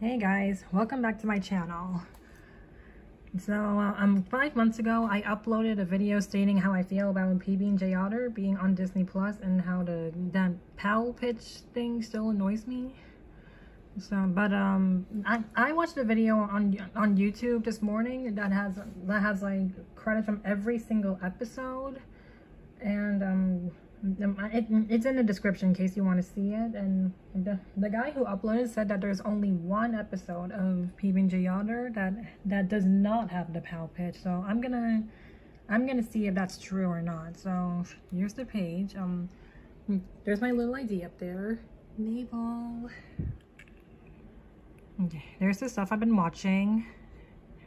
Hey guys, welcome back to my channel. So, uh, um, five months ago, I uploaded a video stating how I feel about PB&J Otter being on Disney Plus and how the that PAL pitch thing still annoys me. So, but um, I, I watched a video on on YouTube this morning that has that has like credits from every single episode, it, it's in the description in case you want to see it. And the, the guy who uploaded said that there's only one episode of PB&J Otter that that does not have the PAL pitch. So I'm gonna I'm gonna see if that's true or not. So here's the page. Um, there's my little ID up there. Mabel. Okay, there's the stuff I've been watching.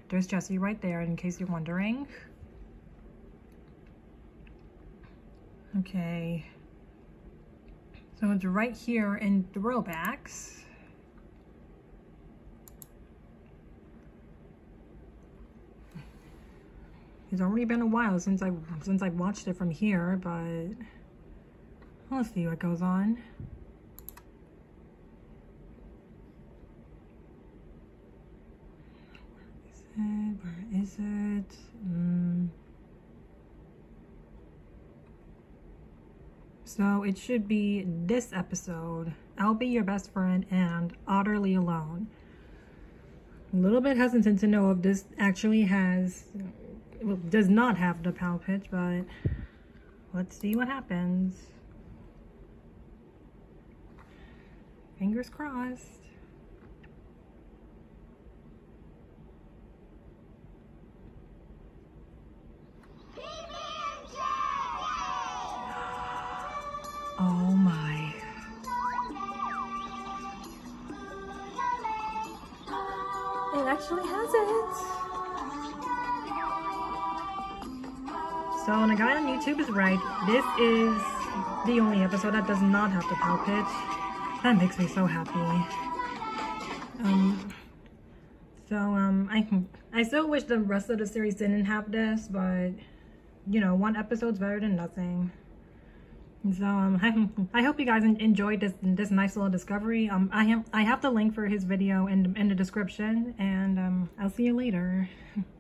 There's Jesse right there in case you're wondering. Okay. So it's right here in throwbacks. It's already been a while since I since I watched it from here, but let's see what goes on. Where is it? Where is it? Mm. So it should be this episode. I'll be your best friend and Otterly Alone. A little bit hesitant to know if this actually has, well, does not have the PAL pitch, but let's see what happens. Fingers crossed. Oh my. It actually has it. So the guy on YouTube is right. This is the only episode that does not have the PAL pitch. That makes me so happy. Um, so um, I I still wish the rest of the series didn't have this, but you know, one episode's better than nothing. So um, I, I hope you guys enjoyed this this nice little discovery. Um, I have I have the link for his video in in the description, and um, I'll see you later.